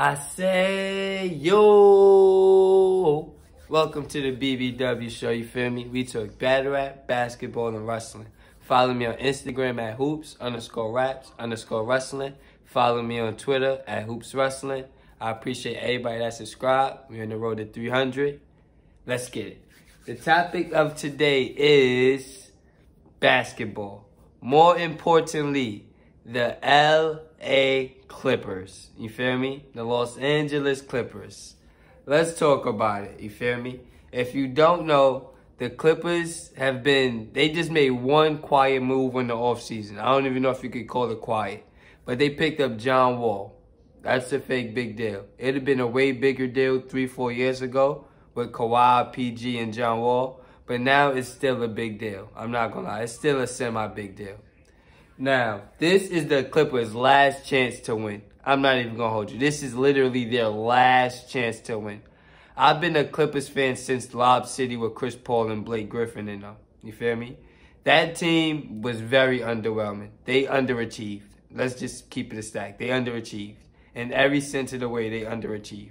I say, yo. Welcome to the BBW show, you feel me? We talk battle rap, basketball, and wrestling. Follow me on Instagram at hoops underscore raps underscore wrestling. Follow me on Twitter at hoops wrestling. I appreciate everybody that subscribed. We're on the road to 300. Let's get it. The topic of today is basketball. More importantly, the LA Clippers. You feel me? The Los Angeles Clippers. Let's talk about it. You feel me? If you don't know, the Clippers have been, they just made one quiet move in the offseason. I don't even know if you could call it quiet. But they picked up John Wall. That's a fake big deal. It'd have been a way bigger deal three, four years ago with Kawhi, PG, and John Wall. But now it's still a big deal. I'm not going to lie. It's still a semi-big deal. Now, this is the Clippers' last chance to win. I'm not even going to hold you. This is literally their last chance to win. I've been a Clippers fan since Lob City with Chris Paul and Blake Griffin in them. You feel me? That team was very underwhelming. They underachieved. Let's just keep it a stack. They underachieved. In every sense of the way, they underachieved.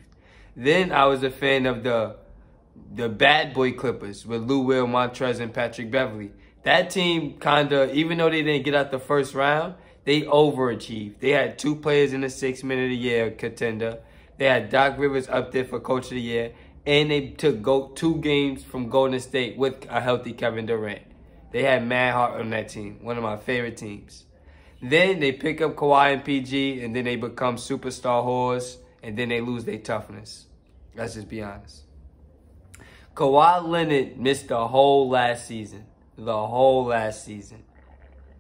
Then I was a fan of the the bad boy Clippers with Lou Will, Montrezl, and Patrick Beverley. That team kind of, even though they didn't get out the first round, they overachieved. They had two players in the six minute of the year contender. They had Doc Rivers up there for coach of the year. And they took go two games from Golden State with a healthy Kevin Durant. They had Mad Heart on that team, one of my favorite teams. Then they pick up Kawhi and PG, and then they become superstar whores, and then they lose their toughness. Let's just be honest. Kawhi Leonard missed the whole last season. The whole last season.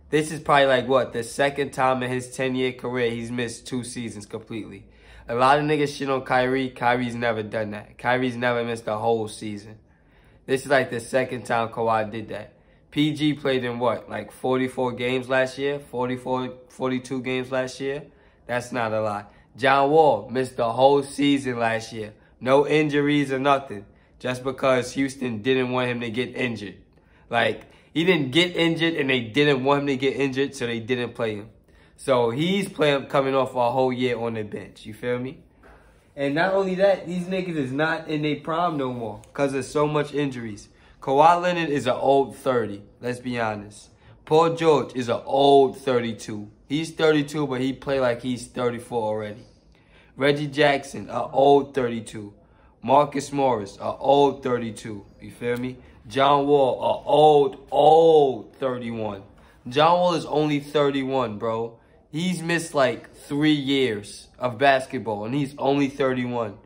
This is probably like what the second time in his 10 year career he's missed two seasons completely. A lot of niggas shit on Kyrie. Kyrie's never done that. Kyrie's never missed a whole season. This is like the second time Kawhi did that. PG played in what, like 44 games last year? 44, 42 games last year? That's not a lot. John Wall missed the whole season last year. No injuries or nothing. Just because Houston didn't want him to get injured. Like, he didn't get injured and they didn't want him to get injured, so they didn't play him. So he's playing coming off a whole year on the bench. You feel me? And not only that, these niggas is not in their prime no more because of so much injuries. Kawhi Leonard is an old 30. Let's be honest. Paul George is an old 32. He's 32, but he play like he's 34 already. Reggie Jackson, an old 32. Marcus Morris, an old 32. You feel me? John Wall, a old, old 31. John Wall is only 31, bro. He's missed like three years of basketball, and he's only 31.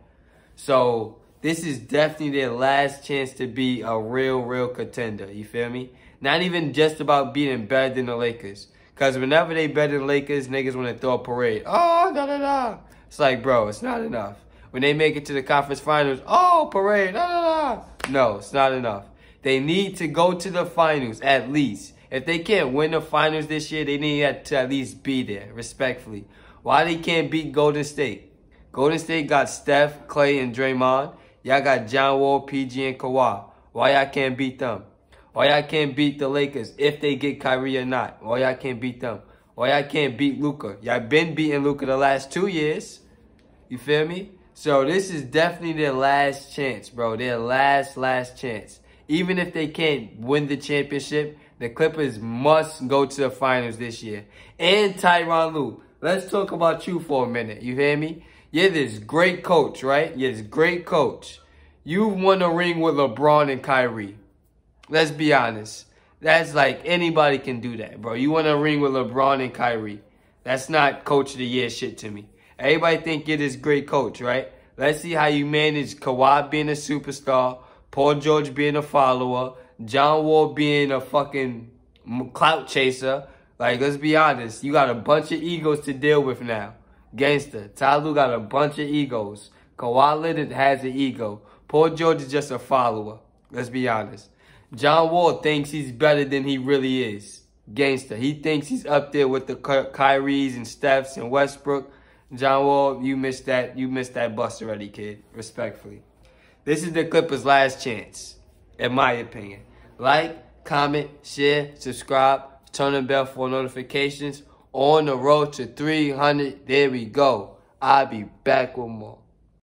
So this is definitely their last chance to be a real, real contender. You feel me? Not even just about being better than the Lakers. Because whenever they better than Lakers, niggas want to throw a parade. Oh, da da da. It's like, bro, it's not enough. When they make it to the conference finals, oh, parade, da da da. No, it's not enough. They need to go to the finals at least. If they can't win the finals this year, they need to at least be there, respectfully. Why they can't beat Golden State? Golden State got Steph, Clay, and Draymond. Y'all got John Wall, PG, and Kawhi. Why y'all can't beat them? Why y'all can't beat the Lakers if they get Kyrie or not? Why y'all can't beat them? Why y'all can't beat Luka? Y'all been beating Luka the last two years. You feel me? So this is definitely their last chance, bro. Their last, last chance. Even if they can't win the championship, the Clippers must go to the finals this year. And Tyronn Lue. Let's talk about you for a minute. You hear me? You're this great coach, right? You're this great coach. You won a ring with LeBron and Kyrie. Let's be honest. That's like anybody can do that, bro. You won a ring with LeBron and Kyrie. That's not coach of the year shit to me. Everybody think you're this great coach, right? Let's see how you manage Kawhi being a superstar, Paul George being a follower, John Wall being a fucking clout chaser. Like, let's be honest. You got a bunch of egos to deal with now. Gangster. Ty Lue got a bunch of egos. Kawhi Leonard has an ego. Paul George is just a follower. Let's be honest. John Wall thinks he's better than he really is. Gangster. He thinks he's up there with the Kyries and Stephs and Westbrook. John Wall, you missed that. You missed that bus already, kid. Respectfully. This is the Clippers' last chance, in my opinion. Like, comment, share, subscribe, turn the bell for notifications. On the road to 300. There we go. I'll be back with more.